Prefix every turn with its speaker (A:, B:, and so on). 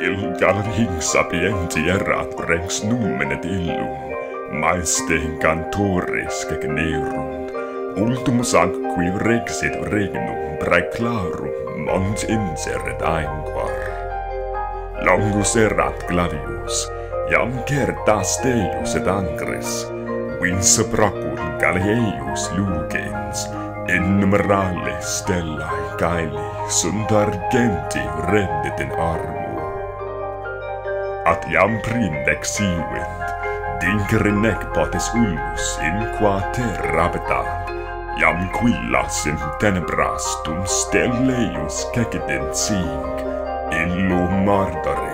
A: il hic sapienti rat rex numen et illum, maeste incantores cegnerum, ultum sanc qui rexit regnum praeclarum mons inseret aenquar. Longus erat gladius, iam certas Deus et angres, vins procul Galileius lugens, innumerales stellae caeli sunt argenti rendit in armi, at iam prindexivit, dincere nec potes ulmus in qua terra iam quillas in tenebras dum stelleius cecidensing, illum ardere